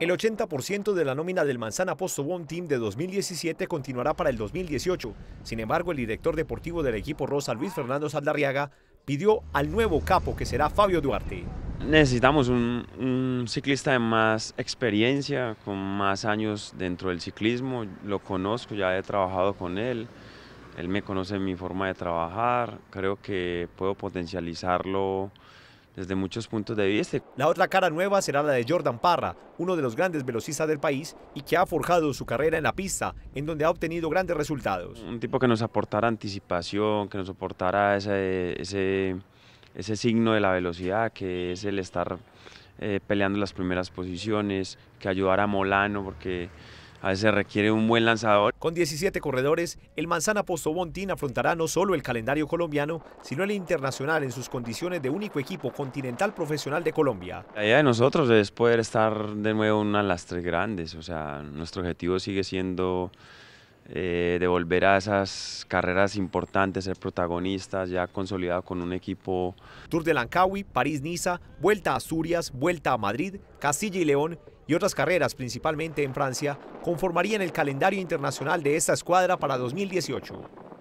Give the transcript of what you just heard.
El 80% de la nómina del Manzana Postobón Team de 2017 continuará para el 2018. Sin embargo, el director deportivo del equipo Rosa, Luis Fernando Saldarriaga, pidió al nuevo capo, que será Fabio Duarte. Necesitamos un, un, ciclista de más experiencia, con más años dentro del ciclismo. Lo conozco, ya he trabajado con él. Él me conoce mi forma de trabajar. Creo que puedo potencializarlo desde muchos puntos de vista. La otra cara nueva será la de Jordan Parra, uno de los grandes velocistas del país y que ha forjado su carrera en la pista, en donde ha obtenido grandes resultados. Un tipo que nos aportará anticipación, que nos aportará ese, ese, ese signo de la velocidad, que es el estar eh, peleando las primeras posiciones, que ayudará a Molano, porque a veces requiere un buen lanzador. Con 17 corredores, el Manzana Postobón afrontará no solo el calendario colombiano, sino el internacional en sus condiciones de único equipo continental profesional de Colombia. La idea de nosotros es poder estar de nuevo en una de las tres grandes, o sea, nuestro objetivo sigue siendo eh, devolver a esas carreras importantes, ser protagonistas, ya consolidado con un equipo. Tour de Lancawi, París-Niza, Vuelta a Asturias, Vuelta a Madrid, Castilla y León y otras carreras, principalmente en Francia, conformarían el calendario internacional de esta escuadra para 2018.